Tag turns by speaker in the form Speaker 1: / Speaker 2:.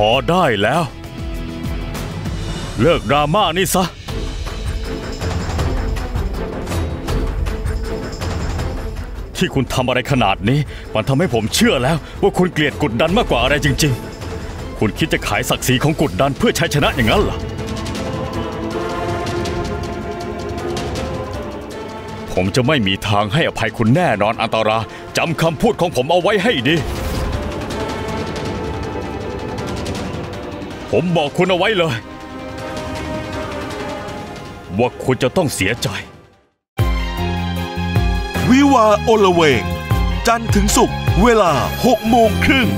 Speaker 1: พอได้แล้ว เลิกดราม่านี่ซะ ที่คุณทำอะไรขนาดนี้ มันทำให้ผมเชื่อแล้วว่าคุณเกลียดกดดันมากกว่าอะไรจริง ๆ คุณคิดจะขายศักดิ์ศรีของกดดันเพื่อใช้ชนะอย่างนั้นเหรอผมจะไม่มีทางให้อภัยคุณแน่นอนอันตราจำคำพูดของผมเอาไว้ให้ดี ผมบอกคุณเอาไว้เลย ว่าคุณจะต้องเสียใจ
Speaker 2: วิวาโอลเวง จันทร์ถึงศุกร์เวลา6โมงครึ่ง